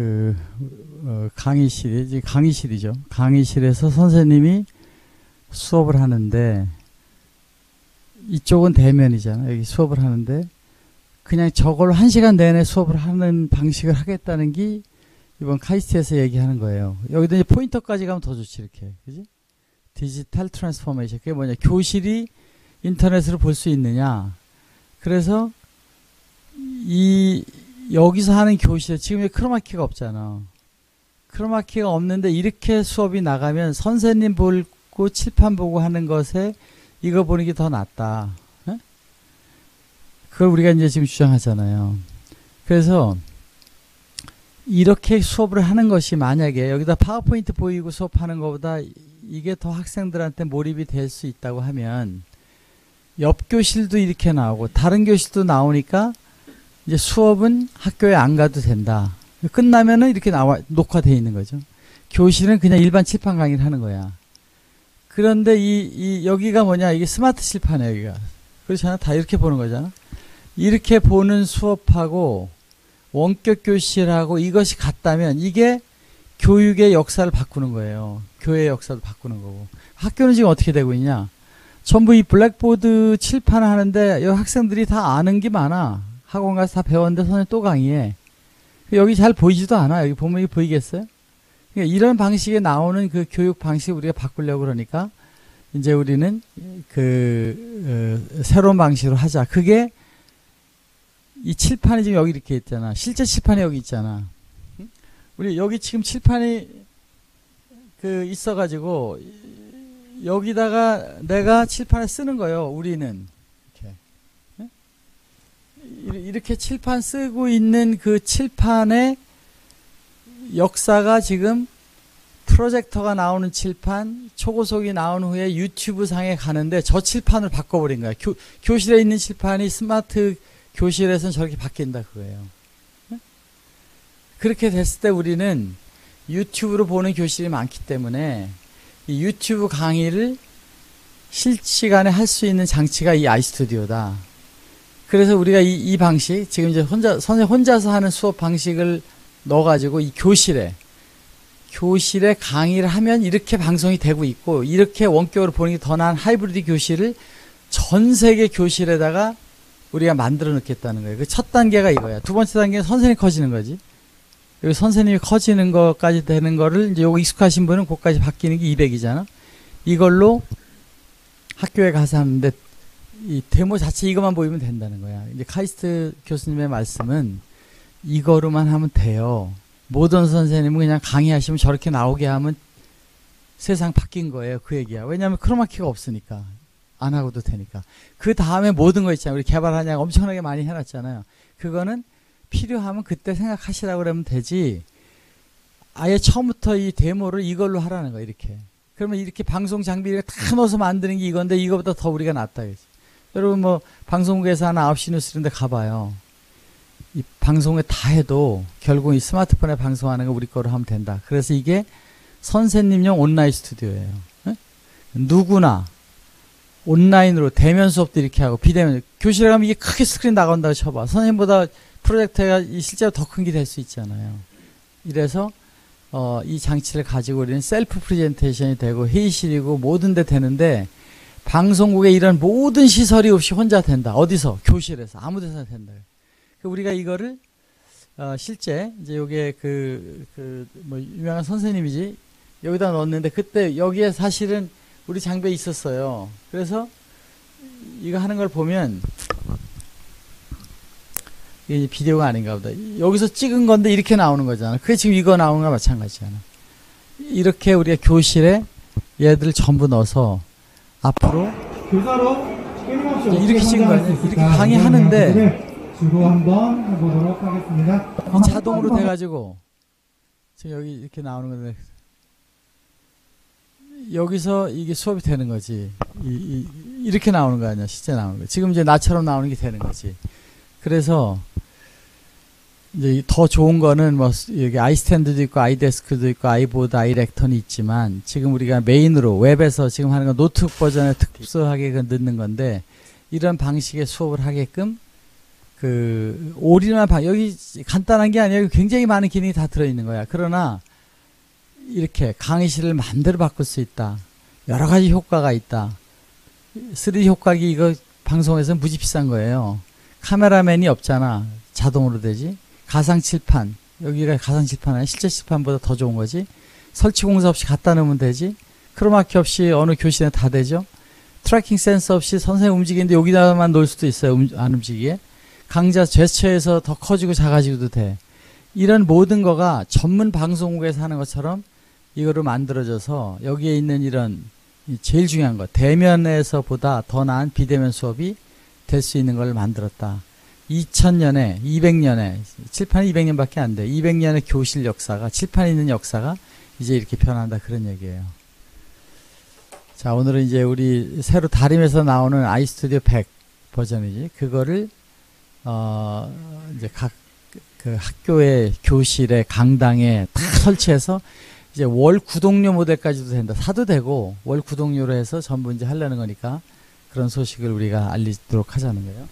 그 어, 강의실이 강의실이죠. 강의실에서 선생님이 수업을 하는데 이쪽은 대면이잖아. 여기 수업을 하는데 그냥 저걸 한 시간 내내 수업을 하는 방식을 하겠다는 게 이번 카이스트에서 얘기하는 거예요. 여기다 이제 포인터까지 가면 더 좋지 이렇게, 그지? digital transformation 그게 뭐냐? 교실이 인터넷으로 볼 수 있느냐? 그래서 이 여기서 하는 교실에 지금 크로마키가 없잖아. 크로마키가 없는데 이렇게 수업이 나가면 선생님 보고 칠판 보고 하는 것에 이거 보는 게 더 낫다. 에? 그걸 우리가 이제 지금 주장하잖아요. 그래서 이렇게 수업을 하는 것이 만약에 여기다 파워포인트 보이고 수업하는 것보다 이게 더 학생들한테 몰입이 될 수 있다고 하면 옆 교실도 이렇게 나오고 다른 교실도 나오니까 이제 수업은 학교에 안 가도 된다. 끝나면은 이렇게 나와 녹화돼 있는 거죠. 교실은 그냥 일반 칠판 강의를 하는 거야. 그런데 이, 이 여기가 뭐냐? 이게 스마트 칠판이에요 여기가. 그렇잖아? 다 이렇게 보는 거잖아. 이렇게 보는 수업하고 원격 교실하고 이것이 같다면 이게 교육의 역사를 바꾸는 거예요. 교회의 역사를 바꾸는 거고. 학교는 지금 어떻게 되고 있냐? 전부 이 블랙보드 칠판 하는데 여기 학생들이 다 아는 게 많아 학원 가서 다 배웠는데 선생님 또 강의해 여기 잘 보이지도 않아 여기 보면 이게 보이겠어요 그러니까 이런 방식에 나오는 그 교육 방식 우리가 바꾸려고 그러니까 이제 우리는 그 어, 새로운 방식으로 하자. 그게 이 칠판이 지금 여기 이렇게 있잖아. 실제 칠판이 여기 있잖아. 우리 여기 지금 칠판이 그 있어가지고 여기다가 내가 칠판을 쓰는 거예요. 우리는 이렇게 칠판 쓰고 있는 그 칠판에 역사가 지금 프로젝터가 나오는 칠판, 초고속이 나온 후에 유튜브 상에 가는데 저 칠판을 바꿔버린 거야. 교, 교실에 있는 칠판이 스마트 교실에서는 저렇게 바뀐다 그거예요. 그렇게 됐을 때 우리는 유튜브로 보는 교실이 많기 때문에 이 유튜브 강의를 실시간에 할 수 있는 장치가 이 아이스튜디오다. 그래서 우리가 이, 이 방식, 지금 이제 혼자, 선생 혼자서 하는 수업 방식을 넣어가지고 이 교실에 교실에 강의를 하면 이렇게 방송이 되고 있고 이렇게 원격으로 보는 게 더 나은 하이브리드 교실을 전 세계 교실에다가 우리가 만들어 놓겠다는 거예요. 그 첫 단계가 이거야. 두 번째 단계는 선생님이 커지는 거지. 여기 선생님이 커지는 것까지 되는 거를 이제 요거 익숙하신 분은 그까지 바뀌는 게 200이잖아. 이걸로 학교에 가서 하는데 이 데모 자체 이것만 보이면 된다는 거야. 이제 카이스트 교수님의 말씀은 이거로만 하면 돼요. 모든 선생님은 그냥 강의하시면 저렇게 나오게 하면 세상 바뀐 거예요. 그 얘기야. 왜냐하면 크로마키가 없으니까. 안 하고도 되니까. 그 다음에 모든 거 있잖아요. 우리 개발하냐고 엄청나게 많이 해놨잖아요. 그거는 필요하면 그때 생각하시라고 그러면 되지. 아예 처음부터 이 데모를 이걸로 하라는 거야. 이렇게. 그러면 이렇게 방송 장비를 다 넣어서 만드는 게 이건데 이거보다 더 우리가 낫다. 그러지. 여러분 뭐 방송국에서 하나 9시 뉴스 이런 데 가봐요. 이 방송에 다 해도 결국 이 스마트폰에 방송하는 거 우리 거로 하면 된다. 그래서 이게 선생님용 온라인 스튜디오예요. 에? 누구나 온라인으로 대면 수업도 이렇게 하고 비대면 교실에 가면 이게 크게 스크린 나간다고 쳐봐. 선생님보다 프로젝터가 실제로 더 큰 게 될 수 있잖아요. 이래서 어, 이 장치를 가지고 우리는 셀프 프레젠테이션이 되고 회의실이고 모든 데 되는데 방송국에 이런 모든 시설이 없이 혼자 된다. 어디서? 교실에서 아무 데서나 된다. 우리가 이거를 어, 실제 이제 요게 그 그 뭐 유명한 선생님이지 여기다 넣었는데 그때 여기에 사실은 우리 장비에 있었어요. 그래서 이거 하는 걸 보면 이게 비디오가 아닌가 보다. 여기서 찍은 건데 이렇게 나오는 거잖아. 그게 지금 이거 나오는 거나 마찬가지잖아. 이렇게 우리가 교실에 얘들 전부 넣어서 앞으로 이렇게 찍은 거예요. 이렇게 강의하는데 주로 한번 해보도록 하겠습니다. 자동으로 돼가지고 지금 여기 이렇게 나오는 건데 여기서 이게 수업이 되는 거지. 이, 이, 렇게 나오는 거 아니야? 실제 나오는 거. 지금 이제 나처럼 나오는 게 되는 거지. 그래서 이제 더 좋은 거는 뭐 여기 iStand도 있고 iDesk도 있고 iBoard iLectern이 있지만 지금 우리가 메인으로 웹에서 지금 하는 건 노트북 버전에 특수하게 넣는 건데 이런 방식의 수업을 하게끔 그 올인원 방 여기 간단한 게 아니라 굉장히 많은 기능이 다 들어 있는 거야. 그러나 이렇게 강의실을 마음대로 바꿀 수 있다. 여러 가지 효과가 있다. 3D 효과기 이거 방송에서 무지 비싼 거예요. 카메라맨이 없잖아. 자동으로 되지. 가상 칠판. 여기가 가상 칠판 아니야. 실제 칠판보다 더 좋은 거지. 설치 공사 없이 갖다 놓으면 되지. 크로마키 없이 어느 교실에 다 되죠. tracking 센서 없이 선생님 움직이는데 여기다만 놓을 수도 있어요. 움- 안 움직이게. 강좌 제스처에서 더 커지고 작아지고도 돼. 이런 모든 거가 전문 방송국에서 하는 것처럼 이거로 만들어져서 여기에 있는 이런 이 제일 중요한 거 대면에서 보다 더 나은 비대면 수업이 될 수 있는 걸 만들었다. 2000년에 200년에 칠판이 200년밖에 안 돼. 200년의 교실 역사가 칠판에 있는 역사가 이제 이렇게 변한다 그런 얘기예요. 자 오늘은 이제 우리 새로 다림에서 나오는 아이스튜디오 100 버전이지. 그거를 어 이제 각 그 학교의 교실에 강당에 다 설치해서 이제 월 구독료 모델까지도 된다. 사도 되고 월 구독료로 해서 전부 이제 하려는 거니까 그런 소식을 우리가 알리도록 하자는 거예요.